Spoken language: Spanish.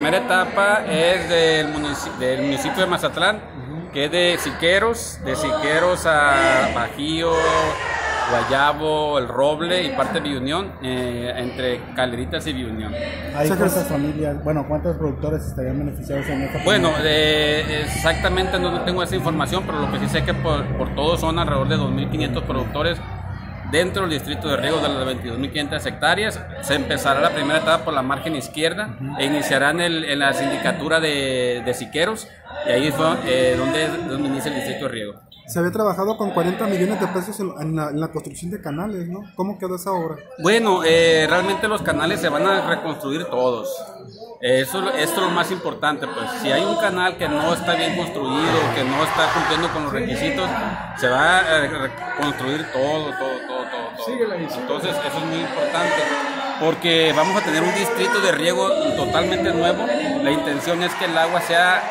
La primera etapa es del municipio, del municipio de Mazatlán, que es de Siqueros, de Siqueros a Bajío, Guayabo, El Roble y parte de Biunión, eh, entre Caleritas y Biunión. ¿Hay cuántas familias, bueno, cuántos productores estarían beneficiados en esta Bueno, eh, exactamente no tengo esa información, pero lo que sí sé que por, por todos son alrededor de 2.500 productores dentro del distrito de riego de las 22.500 hectáreas. Se empezará la primera etapa por la margen izquierda e iniciarán en la sindicatura de, de Siqueros y ahí fue eh, donde, donde inicia el distrito de riego. Se había trabajado con 40 millones de pesos en, la, en la, construcción de canales, ¿no? ¿Cómo quedó esa obra? Bueno, eh, realmente los canales se van a reconstruir todos. Eso, esto es lo más importante, pues si hay un canal que no está bien construido, que no está cumpliendo con los requisitos, se va a reconstruir todo, todo, todo, todo. Entonces eso es muy importante, porque vamos a tener un distrito de riego totalmente nuevo. La intención es que el agua sea